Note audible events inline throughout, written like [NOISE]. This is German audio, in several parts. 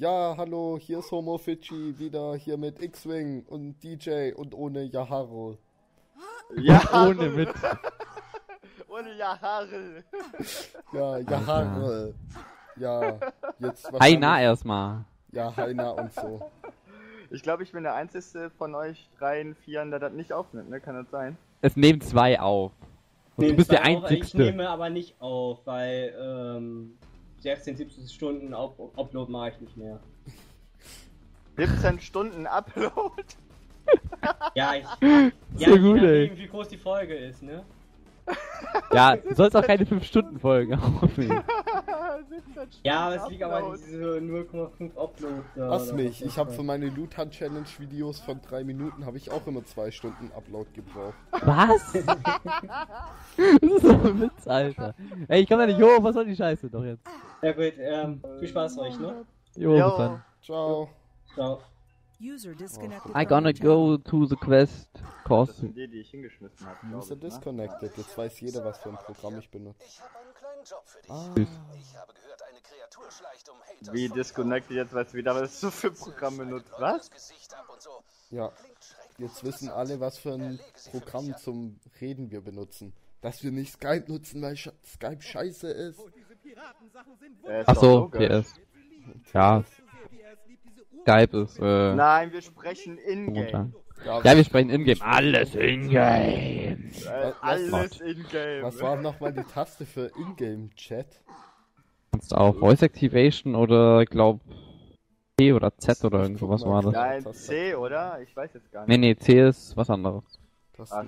Ja, hallo, hier ist Homo Fidschi, wieder hier mit X-Wing und DJ und ohne Yaharo. Ja, [LAUGHS] Ohne mit. [LAUGHS] ohne Jahre. Ja, Yaharo. Ja, jetzt Hi, wahrscheinlich- na erstmal. Ja, Heina und so. Ich glaube, ich bin der einzige von euch dreien, vieren, der das nicht aufnimmt, ne? Kann das sein? Es nehmen zwei auf. Und du bist der auch, Ich nehme aber nicht auf, weil ähm, 16, 17 Stunden auf Upload mache ich nicht mehr. [LAUGHS] 17 Stunden Upload. [LAUGHS] Ja, ich. Sehr ja, gut, je ey. nachdem, wie groß die Folge ist, ne? [LAUGHS] Ja, du sollst auch keine 5-Stunden-Folgen aufnehmen. 17 Stunden Ja, aber es liegt aber an diese 0,5 Upload. Lass mich, ich habe für meine Lutan Challenge Videos von drei Minuten habe ich auch immer zwei Stunden Upload gebraucht. Was? das ist so ein Witz, Alter. Ey, ich komm da nicht hoch, was soll die Scheiße doch jetzt? Ja gut, ähm, viel Spaß euch, ne? Jo, Jo. bis dann. Ciao. Ciao. User disconnected. I gonna go to the quest. Das Cause. sind die, die ich hingeschmissen habe. User disconnected. Jetzt weiß jeder, was für ein Programm ich benutze. Ich habe einen kleinen Job für dich. Ah, Ich habe gehört, eine Kreatur schleicht um Haters Wie disconnected jetzt weißt du wieder, was du für Programm benutzt. Das Was? Ja. Jetzt wissen alle, was für ein Programm zum Reden wir benutzen. Dass wir nicht Skype nutzen, weil Skype scheiße ist. Äh, Ach so. PS. Ja. Skype ist, äh. Nein, wir sprechen in-game. Ja, wir sprechen in-game. Alles in-game. Äh, alles in-game. Was war nochmal die Taste für Ingame-Chat? Kannst auch Voice Activation oder, glaub, C oder Z oder irgend sowas war das. Nein, C, oder? Ich weiß jetzt gar Nee, nicht. nee, C ist was anderes. Das Ach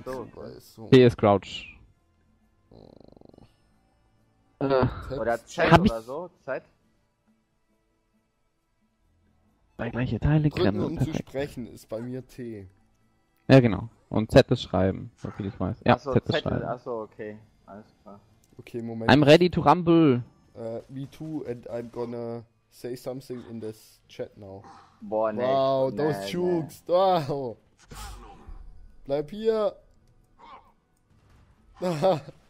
so. C ist Crouch. Äh, Oder ich- oder so. Z. zwei gleiche Teile Drücken, kennen. um zu Perfekt. sprechen, ist bei mir T. Ja, genau. Und Z ist Schreiben, so viel ich weiß. Ja, Achso, Z ist Z. Schreiben. Achso, okay. Alles klar. Okay, Moment. I'm ready to rumble. Uh, me too, and I'm gonna say something in this chat now. Boah, nee. wow, nee, those nee. Jukes. Wow. Bleib hier. [LAUGHS]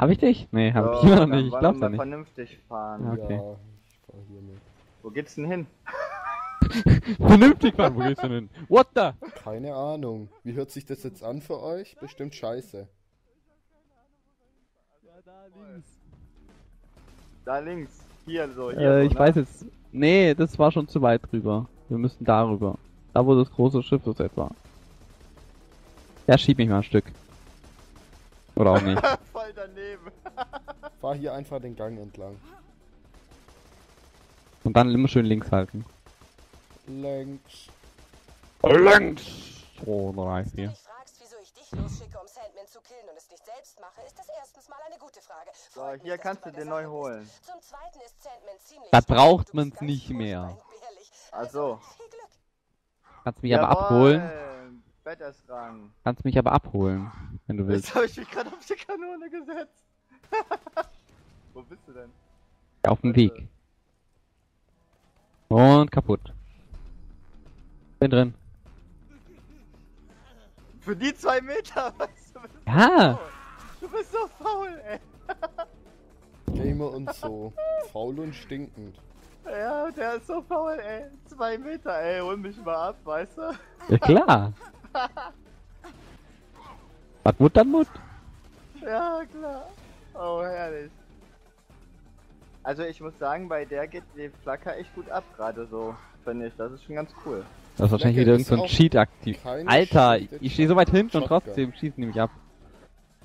Hab ich dich? Nee, hab ich immer noch nicht. Ich glaub's wir ja nicht. vernünftig fahren. Ja. Okay. Ja, ich fahr hier mit. Wo geht's denn hin? [LAUGHS] Vernünftig, Mann, wo geht's denn hin? What the? Keine Ahnung. Wie hört sich das jetzt an für euch? Bestimmt scheiße. Da links. Hier, so. Hier Äh, so, ich ne? weiß jetzt. Nee, das war schon zu weit drüber. Wir müssen darüber. Da, wo das große Schiff ist etwa. Ja, schieb mich mal ein Stück. Oder auch nicht. [LAUGHS] Voll daneben. [LAUGHS] Fahr hier einfach den Gang entlang. Und dann immer schön links halten. Längs. Links! Oh, drei, Wenn du vier. mich fragst, wieso ich dich losschicke, um Sandman zu killen und es nicht selbst mache, ist das erstens mal eine gute Frage. So, Freut hier kannst du den neu holen. bist. Zum zweiten ist Sandman ziemlich Da braucht du man's nicht mehr. Also. Kannst mich aber abholen. Jawohl, Wettersrang. Kannst mich aber abholen, wenn du Jetzt willst. habe ich mich gerade auf die Kanone gesetzt. [LAUGHS] Wo bist du denn? Auf dem Weg. Und kaputt. Bin drin. Für die zwei Meter, [LAUGHS] weißt du, bist Ja! du bist so faul, ey. Gamer und so. Faul und stinkend. Ja, der ist so faul, ey. Zwei Meter, ey, hol mich mal ab, weißt du? Ja klar. [LAUGHS] Was Mut dann Mut? Ja, klar. Oh, herrlich. Also ich muss sagen, bei der geht die Flacker echt gut ab, gerade so, finde ich. Das ist schon ganz cool. Das ist wahrscheinlich wieder irgendein so Cheat aktiv. Alter, schlechte ich stehe so weit hinten und trotzdem schießen die mich ab.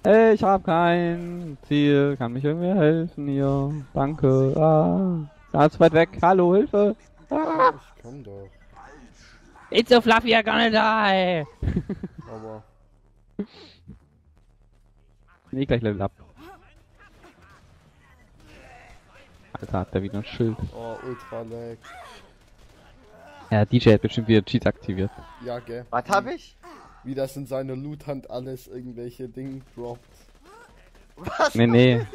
Ey, ich hab kein Ziel. Kann mich irgendwer helfen hier? Danke. Ah. Ganz weit weg. Hallo, Hilfe. Ah. Ich komm doch. It's so fluffy, I gonna die. Aber Nee, gleich Level up. Alter, hat der wieder ein Schild. oh, ultra lag. Ja, DJ hat bestimmt wieder Cheats aktiviert. Ja, gell. Was hab ich? Wie das in seiner Loot-Hand alles irgendwelche Dinge droppt. Was? Nee, nee.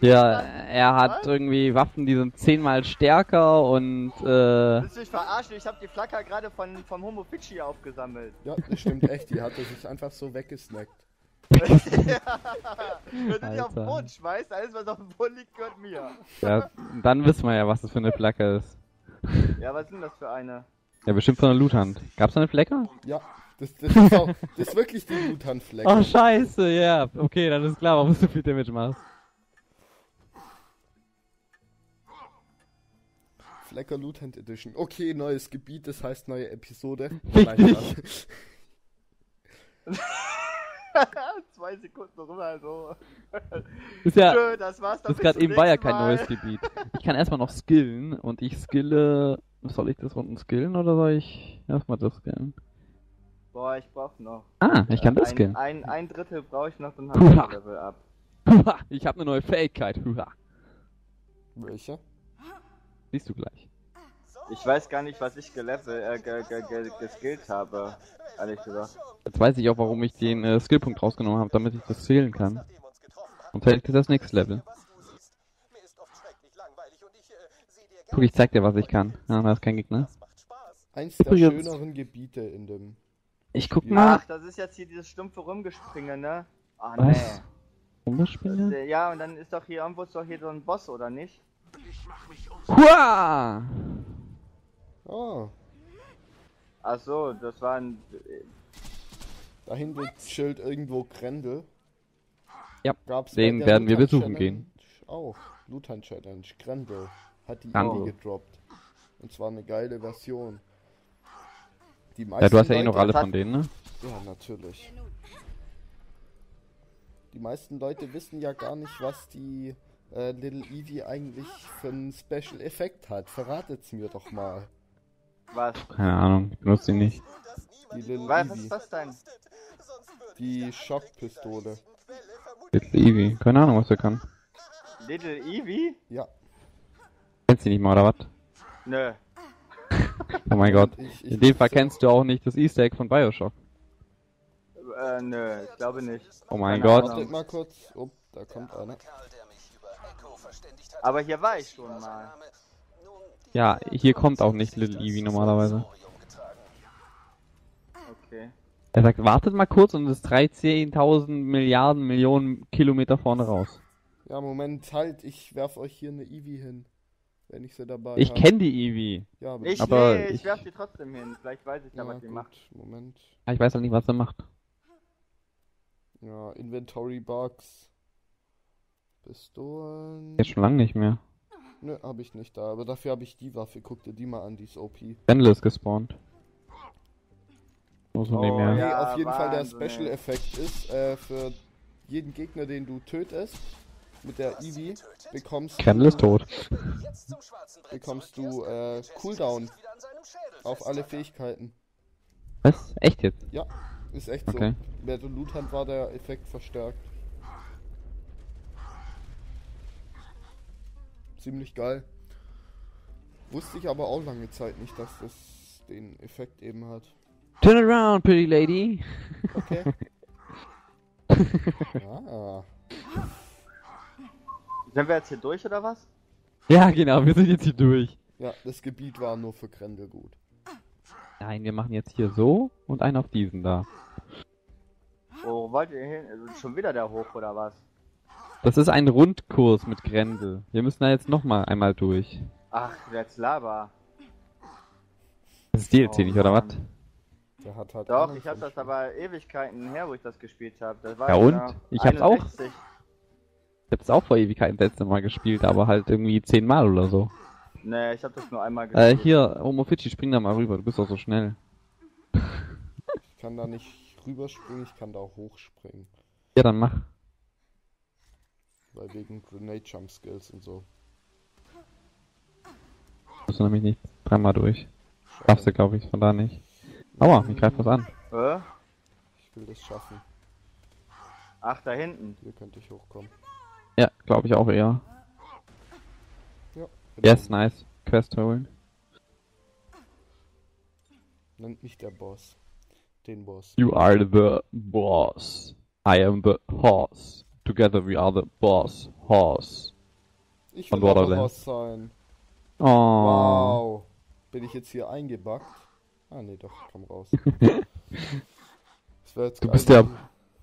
Ja, er hat irgendwie Waffen, die sind zehnmal stärker und äh, Willst du mich verarschen? Ich hab die Flacker gerade von vom Homo Fidschi aufgesammelt. Ja, das stimmt echt. Die hat er sich einfach so weggesnackt. Wenn du die auf den. Boden schmeißt, alles was auf dem Boden liegt, gehört mir. Ja, dann wissen wir ja, was das für eine Flagge ist. Ja, was ist denn das für eine? Ja, bestimmt von der Loot-Hand. Gab's da eine Flecke? Ja, das, das, ist, auch, das ist wirklich die Lutan-Fleck. Oh, scheiße, ja. Okay, dann ist klar, warum du so viel Damage machst. Flecker Lutant Edition. Okay, neues Gebiet, das heißt neue Episode. [LAUGHS] [LAUGHS] Zwei Sekunden rüber, also. [LAUGHS] Ist ja, Tschö, das war's dann bis gerade eben war ja kein Mal. neues Gebiet. Ich kann erstmal noch skillen und ich skille. Soll ich das unten skillen oder soll ich erstmal das skillen? Boah, ich brauch noch. Ah, ich kann das ein, skillen. ein, ein Drittel brauche ich noch, dann hab ich Level ab. Huha, ich habe eine neue Fähigkeit. Huha. Welcher? Siehst du gleich. Ich weiß gar nicht, was ich gelevel, äh, ge, ge, ge, geskillt habe. Ehrlich gesagt. Jetzt weiß ich auch, warum ich den äh, Skillpunkt rausgenommen habe, damit ich das zählen kann. Und hätte ich das nächste Level. Guck, ich zeig dir, was ich kann. Ja, da ist kein Gegner. Eins der Übrigens- schöneren Gebiete in dem. Ich guck mal. Ach, das ist jetzt hier dieses stumpfe Rumgespringe, ne? Ah. Rumspinne? Das, äh, Ja, und dann ist doch hier irgendwo ist doch hier so ein Boss, oder nicht? Hua! Ah, Ach so, das war ein. äh, da hinten chillt irgendwo Grendel. Ja, Gab's den werden wir besuchen Challenge gehen. Auch. Lutan Challenge. Grendel. Hat die. Indie gedroppt. Und zwar eine geile Version. Die Ja, du hast ja eh noch alle von denen, ne? Ja, natürlich. Die meisten Leute wissen ja gar nicht, was die äh, Little Evie eigentlich für einen Special Effekt hat. Verratet's mir doch mal. Was? Keine Ahnung, ich benutze die nicht. Die Little Was, was Evie. ist das denn? Die Schockpistole. Little Eevee. Keine Ahnung, was er kann. Little Eevee? Ja. Kennst du die nicht mal, oder was? Nö. [LAUGHS] Oh mein Gott. Ich, ich In dem Fall kennst du auch nicht das Easter Egg von Bioshock. Äh, nö, ich glaube nicht. Oh mein Keine Gott. Wartet mal kurz. Oh, da kommt einer. Aber hier war ich schon mal. Ja, hier kommt auch nicht Little Eevee normalerweise. Okay. Er sagt, wartet mal kurz und ist 13.000 Milliarden Millionen Kilometer vorne raus. Ja, Moment, halt. Ich werf euch hier eine Evie hin. Wenn ich sie dabei Ich kenne die Eevee. Ja, aber Ich, Aber nee, ich, ich- werf die trotzdem hin. Vielleicht weiß ich da, ja, was die gut. macht. Moment. Ah, Ich weiß halt nicht, was er macht. Ja, Inventory Bugs. Pistolen. Jetzt schon lange nicht mehr. Nö, habe ich nicht da. Aber dafür habe ich die Waffe. Guck dir die mal an, die ist OP. Wendel ist gespawnt. Nur so Oh. Nee, Ja, auf jeden Fall der Wahnsinn, Special. Effekt ist, äh, für jeden Gegner, den du tötest, mit der Eevee, bekommst Kendall ist tot. jetzt zum schwarzen Brett bekommst du äh, Cooldown auf alle. Fähigkeiten. Was? Echt jetzt? Ja, ist echt Okay. so. Wer der Loot hat, war der Effekt verstärkt. Ziemlich geil. Wusste ich aber auch lange Zeit nicht, dass das den Effekt eben hat. Turn around, pretty lady. Okay. [LAUGHS] ah, Sind wir jetzt hier durch oder was? Ja, genau, wir sind jetzt hier durch. ja, das Gebiet war nur für Grendel gut. Nein, wir machen jetzt hier so und einen auf diesen da. Wo wollt ihr hin? Also schon wieder der hoch oder was? Das ist ein Rundkurs mit Grendel. Wir müssen da jetzt nochmal einmal durch. Ach, jetzt Lava. Das ist DLC Oh nicht, oder was? Mann. Der hat halt Doch, ich hab das aber Ewigkeiten her, wo ich das gespielt habe. Das war Ja, und? Ich hab's auch. 61. Ich hab's auch vor Ewigkeiten das letzte Mal gespielt, aber halt irgendwie zehnmal oder so. Nee, ich hab das nur einmal Äh, gespielt. hier, Omofichi, spring da mal rüber, du bist doch so schnell. Ich kann da nicht rüberspringen, ich kann da auch hochspringen. Ja, dann mach. Weil wegen Grenade Jump Skills und so. Musst du nämlich nicht dreimal durch. Darfst du, glaube ich, von da nicht. Aua, mich greift was an. Hä? Ich will das schaffen. Ach, da hinten. Hier könnte ich hochkommen. Ja, glaube ich auch eher. Ja. Yes, nice. Quest holen. Nennt mich der Boss. Den Boss. You are the boss. I am the horse. Together we are the boss horse. Ich will Borderlands. Boss sein. Oh. Wow. Bin ich jetzt hier eingebackt? Ah, nee, doch, komm raus. [LAUGHS] Jetzt Du bist wenn-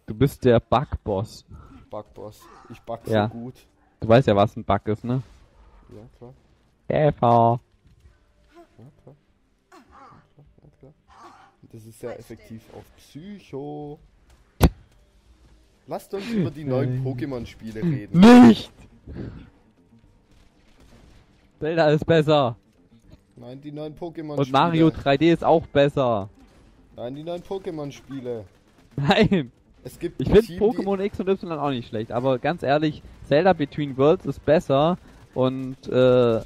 Du bist der Bugboss. Bugboss. Ich bug Ja. so gut. Du weißt ja, was ein Bug ist, ne? Ja, klar. Käfer. Ja, klar. Ja, klar. Ja, klar. Das ist sehr effektiv auf Psycho. Lasst uns über die neuen Pokémon-Spiele reden. Nicht! Zelda ist besser. Nein, die neuen Pokémon-Spiele. Und Mario 3D ist auch besser. Nein, die neuen Pokémon-Spiele. Nein! Es gibt Ich finde Pokémon X und Y auch nicht schlecht, aber ganz ehrlich, Zelda Between Worlds ist besser und äh,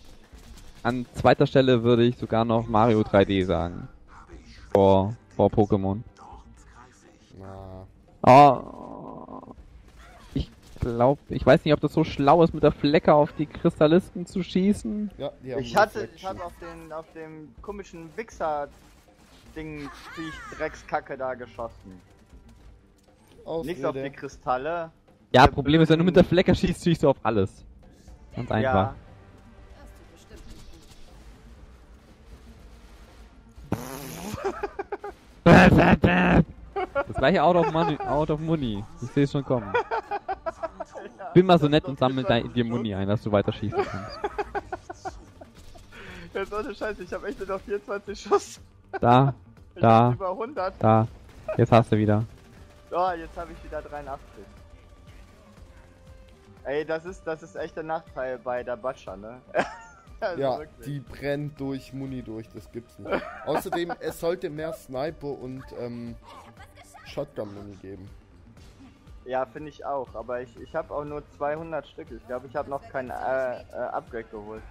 an zweiter Stelle würde ich sogar noch Mario 3D sagen. Vor, vor Pokémon. Na, Oh, glaube, ich weiß nicht, ob das so schlau ist, mit der Flecke auf die Kristallisten zu schießen. ja, die haben Ich hatte, ich habe auf den, auf dem komischen Wichser-Ding, Viech, Dreckskacke da geschossen. Nichts auf die. Kristalle. Ja, Der Problem ist, wenn du mit der Flecke schießt, schießt du auf alles. Ganz einfach. Ja. [LAUGHS] Das gleiche Out of Money, Out of Money. Ich sehe es schon kommen. Bin mal so nett und sammle dein, dir Muni ein, dass du weiter schießen kannst. [LAUGHS] Jetzt ohne Scheiße, ich habe echt nur noch 24 Schuss. Da, Ich Da. hab über 100. da. Jetzt hast du wieder. Oh, jetzt habe ich wieder 83. Ey, das ist, das ist echt der Nachteil bei der Batscha, ne? [LAUGHS] Also Ja, wirklich. die brennt durch Muni durch, das gibt's nicht. Außerdem, es sollte mehr Sniper und ähm, Shotgun-Muni geben. Ja, finde ich auch, aber ich, ich habe auch nur 200 Stück. Ich glaube, ich habe noch kein äh, äh, Upgrade geholt.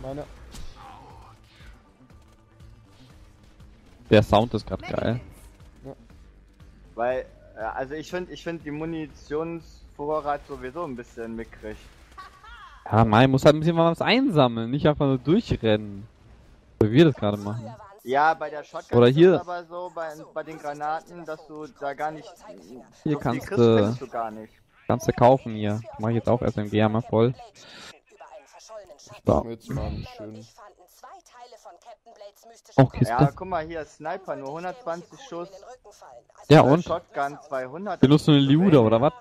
Meine, Der Sound ist gerade geil. Weil, äh, also ich finde ich find die Munitionsvorrat sowieso ein bisschen mickrig. Ja, Mai muss halt ein bisschen was einsammeln, nicht einfach nur durchrennen. So wie wir das gerade machen. Ja, bei der Shotgun Oder ist hier- es aber so, bei, bei den Granaten, dass du da gar nicht... Hier so kannst viel du- gar nicht. Kannst du kaufen hier. Mach ich jetzt auch SMG mal voll. Schönen. Oh, Kiste. Ja, guck mal hier, Sniper, nur 120 Schuss. Ja, und? Shotgun 200. Benutzt du eine ist Liuda oder was?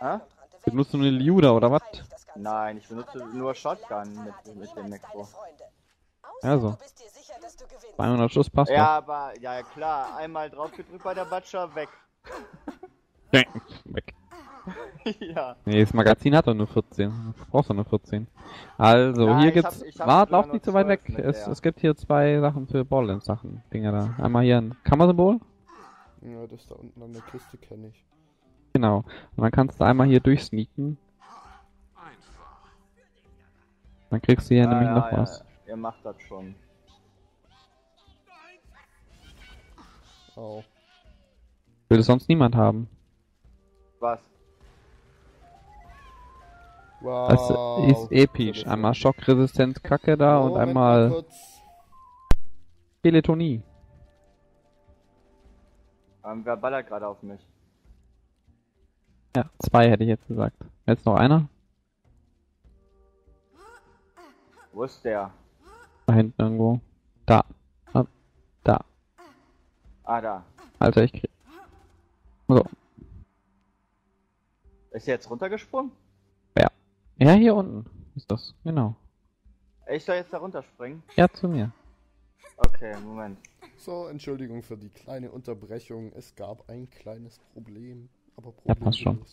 Hä? Benutzt du eine Liuda oder was? Nein, ich benutze nur Shotgun mit, mit dem Necro. Also. 200 Schuss passt Ja, aber, ja klar, einmal drauf gedrückt bei der Batscher, weg. doch. [LAUGHS] Weg. [LAUGHS] ja. Nee, das Magazin hat doch nur 14. Du brauchst doch nur 14. Also, Ja, hier ich gibt's. Wart, lauf nicht so weit 12 weg. mit Es, es gibt hier zwei Sachen für Borderlands-Sachen. Dinger da. Einmal hier ein Kammersymbol. Ja, das da unten an der Kiste kenne ich. Genau. Und dann kannst du einmal hier durchsneaken. Dann kriegst du hier ja, nämlich ja, noch ja, was. Ihr macht das schon. Au. Will sonst niemand haben. Was? Wow. Das ist episch. Einmal Schockresistenz Kacke da und Moment mal einmal kurz. Teletonie. Ähm, wer ballert gerade auf mich? Ja, zwei hätte ich jetzt gesagt. Jetzt noch einer? Wo ist der? Da hinten irgendwo. Da. Ah, Da. Ah, da. Alter, ich krieg. So. Ist der jetzt runtergesprungen? Ja, hier unten ist das. Genau. Ich soll jetzt da runterspringen? Ja, zu mir. Okay, Moment. So, Entschuldigung für die kleine Unterbrechung. Es gab ein kleines Problem. Aber Ja, Problem passt schon.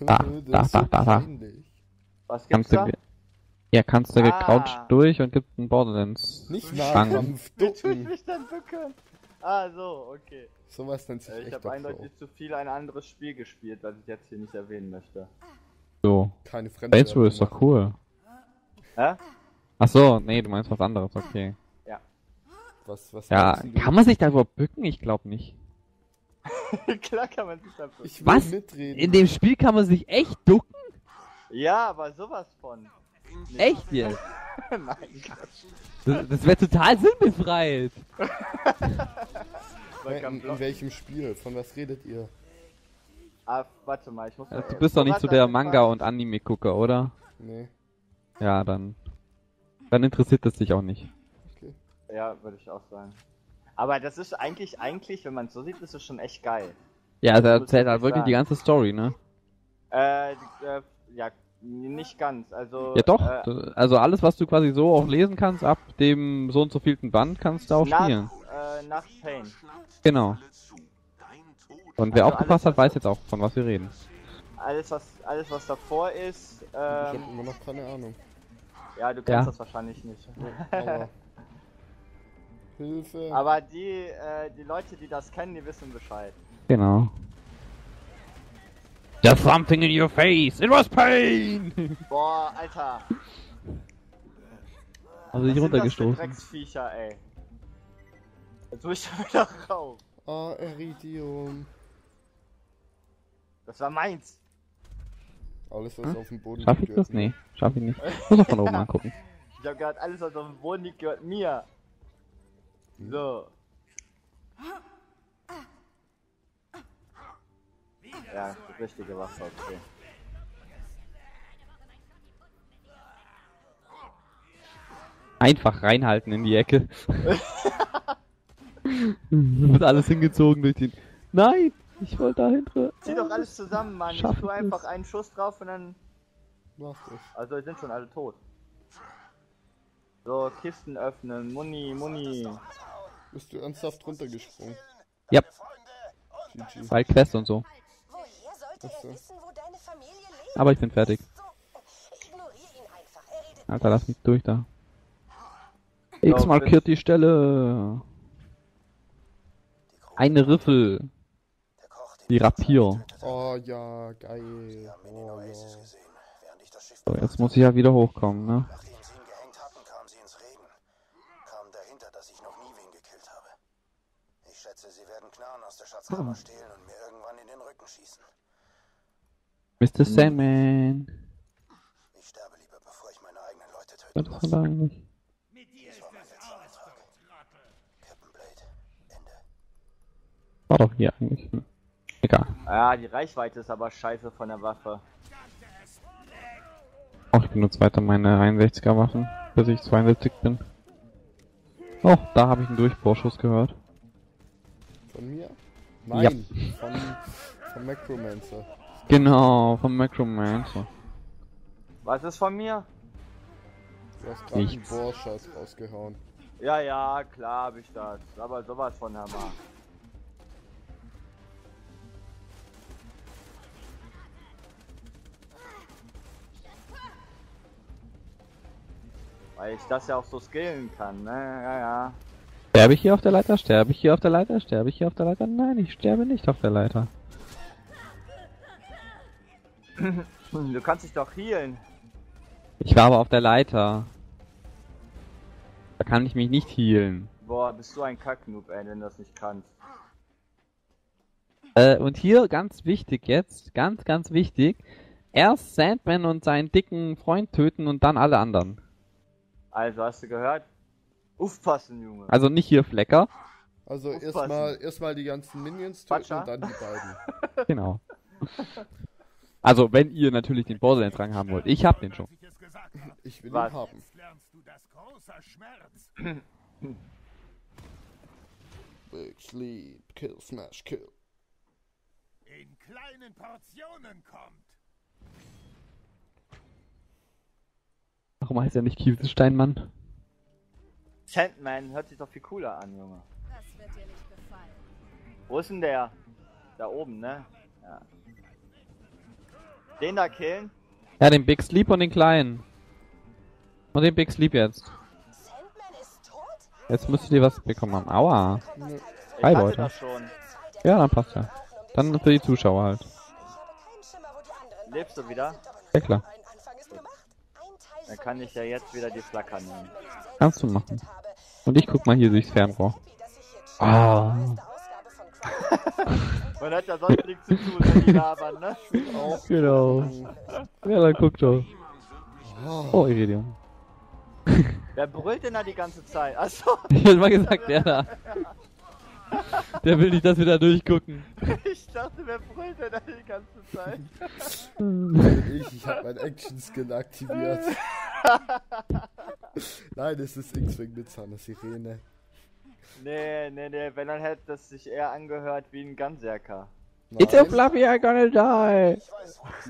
Da, [LAUGHS] das da, ist so da, da, da. Was gibt's Kannst du. da? Ja, kannst du Ah. gecrouched durch und gibt einen Borderlands. Nicht. Nahkampf, tue ich ducken. mich denn bücken? Ah, so, okay. Sowas nennt sich Äh, Ich habe eindeutig zu viel ein anderes Spiel gespielt, das ich jetzt hier nicht erwähnen möchte. So. Keine Saints Row Fremdwerbung ist doch cool. Hä? Ach so, nee, du meinst was anderes, okay. Was, was Ja, kann man sich da überhaupt bücken? Ich glaube nicht. [LAUGHS] Klar kann man sich da bücken. Ich will Was? mitreden. In dem Spiel kann man sich echt ducken? Ja, aber sowas von. Echt jetzt? [LAUGHS] Nein, Das, das wäre total sinnbefreit. [LAUGHS] in, in welchem Spiel? Von was redet ihr? Ah, warte mal, ich muss mal- Also, du bist doch nicht so der Manga- und Anime-Gucker, oder? Nee. Ja, dann. Dann interessiert es dich auch nicht. Okay. Ja, würde ich auch sagen. Aber das ist eigentlich, eigentlich, wenn man es so sieht, ist es schon echt geil. Ja, also er erzählt halt wirklich sagen. die ganze Story, ne? Äh, äh ja, nicht ganz. Also. Ja doch, Äh, also alles, was du quasi so auch lesen kannst, ab dem so und so vielten Band, kannst du auch nach, spielen. äh, nach Pain. Genau. Und wer Also aufgepasst alles, hat, weiß jetzt auch, von was wir reden. Alles, was, alles, was davor ist, Ich habe ähm, immer noch keine Ahnung. ja, du kennst Ja. das wahrscheinlich nicht. Aber [LAUGHS] Hilfe. Aber die, äh, die Leute, die das kennen, die wissen Bescheid. Genau. There's something in your face. It was pain. [LAUGHS] Boah, Alter. Also dich was sind das für runtergestoßen. Drecksviecher, ey. Jetzt muss ich [LAUGHS] da wieder rauf. Ah, Iridium. Das war meins. Alles, was Hm? auf dem Boden Schaff ich das? gehört mir. Nee, schaff ich nicht. [LAUGHS] Muss auch von oben angucken. Ich hab gerade alles, was auf dem Boden liegt, gehört mir. So. Ja, richtige Waffe, okay. Einfach reinhalten in die Ecke. [LAUGHS] Wird alles hingezogen durch den. Nein! Ich wollte dahinter. Zieh doch alles zusammen, Mann. Schaff Ich tu es. einfach einen Schuss drauf und dann. Mach das. Also, sind schon alle tot. So, Kisten öffnen. Muni, Muni. Bist du ernsthaft runtergesprungen? Ja, bei Quest und so. Sollte so. er wissen, wo deine Familie lebt? Aber ich bin fertig. So, ignoriere ihn einfach. Er redet Alter, lass mich durch da. X markiert die Stelle. Eine Riffel. Die Rapier. habe. Oh ja, geil. Oh, ja. So, jetzt muss ich ja wieder hochkommen, ne? Knarren aus der Schatzkammer stehlen und mir irgendwann in den Rücken schießen. Mr. Sandman. Ich sterbe lieber, bevor ich meine eigenen Leute Was töten war muss. da eigentlich? Das war mein letzter Antrag. Captain Blade, Ende. War doch hier eigentlich. Hm. Egal. Ja, die Reichweite ist aber scheiße von der Waffe. Auch ich benutze weiter meine 61er Waffen, bis ich 72 bin. Oh, da habe ich einen Durchbohrschuss gehört. Von mir? Nein, von, von Macromancer. Genau, vom Macromancer. Was ist von mir? Du hast gerade einen. Bohrschuss rausgehauen. Ja, ja, klar hab ich das. Aber sowas von Hammer. Weil ich das ja auch so skillen kann, ne? Ja, ja. Sterbe ich hier auf der Leiter? Sterbe ich hier auf der Leiter? Sterbe ich hier auf der Leiter? Nein, ich sterbe nicht auf der Leiter. Hm, Du kannst dich doch healen. Ich war aber auf der Leiter. Da kann ich mich nicht healen. Boah, bist du ein Kacknoob, ey, wenn du das nicht kannst. Äh, und hier ganz wichtig jetzt, ganz, ganz wichtig. Erst Sandman und seinen dicken Freund töten und dann alle anderen. Also, hast du gehört? Aufpassen, Junge. Also nicht hier Flecker. Also erstmal erstmal die ganzen Minions töten Quatscher. und dann die beiden. [LAUGHS] [LAUGHS] Genau. Also wenn ihr natürlich den Borderlands-Rang haben wollt. Ich hab den schon. Ich will Was? ihn haben. [CLEARS THROAT] Big Sleep, Kill, Smash, Kill. In kleinen Portionen kommt. Warum heißt er nicht Kieselsteinmann? Sandman hört sich doch viel cooler an, Junge. Das wird dir nicht gefallen. Wo ist denn der? Da oben, ne? Ja. Den da killen? Ja, den Big Sleep und den kleinen. Und den Big Sleep jetzt. Jetzt müsstet ihr was bekommen haben. Aua. Hatte Leute. Ja, dann passt ja. Dann für die Zuschauer halt. Lebst du wieder? Ja, klar. Dann kann ich ja jetzt wieder die Flacker nehmen. Kannst du machen. Und ich guck mal hier durchs Fernrohr. Ah. die neueste Ausgabe von Crime Man hat ja sonst nichts zu tun, wenn die labern, ne? Genau. Ja, dann guck doch. Oh, Iridium. Wer brüllt denn da die ganze Zeit? Achso, [LAUGHS] Ich hätte mal gesagt, der da. Der will nicht, dass wir da durchgucken. ich dachte, wer brüllt denn da die ganze Zeit? ich, ich habe mein Action-Skill aktiviert. [LAUGHS] Nein, das ist X-Wing mit seiner Sirene. Nee, nee, nee, wenn dann hätte das sich eher angehört wie ein Gunserker. It's a Nein, fluffy, I'm gonna die.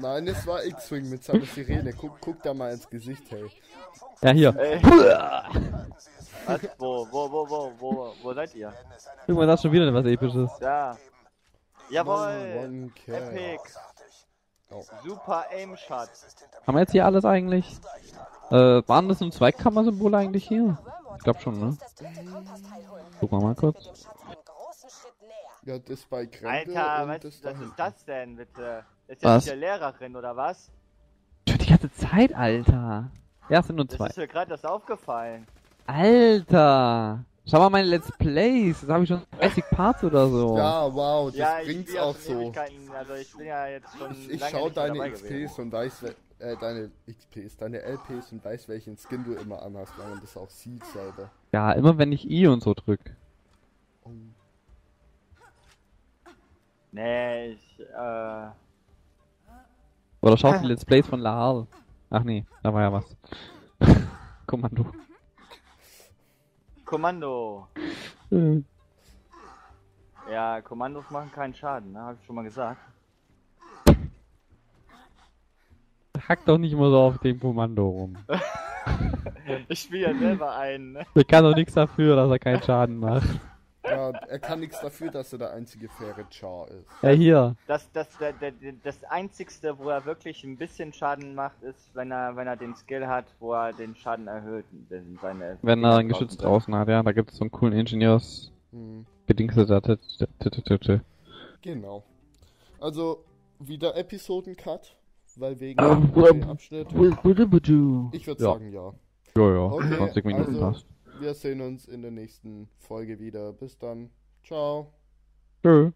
nein, es war X-Wing mit seiner Sirene. Guck, guck da mal ins Gesicht, hey. Ja, hier. Ey. [LAUGHS] Was? Wo, wo, wo, wo, wo, wo seid ihr? Irgendwann das schon wieder was Episches. Da. Jawoll! Epic! Oh. Super Aim-Shot! Haben wir jetzt hier alles eigentlich? Äh, waren das nur Zweikammer-Symbole eigentlich hier? Ich glaub schon, ne? Das. Gucken wir mal kurz. Ja, das bei Alter, was, das was da ist das denn, bitte? Ist ja Was? nicht der Lehrerin, oder was? Schon die ganze Zeit, Alter. Ja, es sind nur Das zwei. ist mir gerade das aufgefallen. Alter! Schau mal meine Let's Plays. Das habe ich schon 30 Parts oder so. Ja, wow, das ja, bringt's auch so. Ewigkeiten, also ich bin ja jetzt schon Ich, ich lange schau deine XPs gewesen. und weiß, wel- äh, deine XPs, deine LPs und weiß, welchen Skin du immer anhast, weil man das auch sieht selber. Ja, immer wenn ich I und so drück. Oh. Nee, ich, äh, Oder schaust die Let's Plays von Lahal. Ach nee, da war ja was. [LAUGHS] Kommando. Kommando. Äh, Ja, Kommandos machen keinen Schaden, ne? Hab ich schon mal gesagt. Hack doch nicht immer so auf dem Kommando rum. [LAUGHS] Ich spiele ja selber einen, ne? Der kann doch nichts dafür, dass er keinen Schaden macht. Ja, er kann nichts dafür, dass er der einzige faire Char ist. Ja, hier. Das, das, der, der, das einzigste, wo er wirklich ein bisschen Schaden macht, ist, wenn er, wenn er den Skill hat, wo er den Schaden erhöht. Wenn, seine Wenn er ein Geschütz draußen hat, ja, da gibt es so einen coolen Ingenieurs. Hm, da. genau. Also, wieder Episoden-Cut, weil wegen Ähm, dem ähm, Abschnitt. Ich würde Ja. sagen, ja. Ja, ja, Okay, 20 Minuten also- passt. Wir sehen uns in der nächsten Folge wieder. Bis dann. Ciao. Tschö.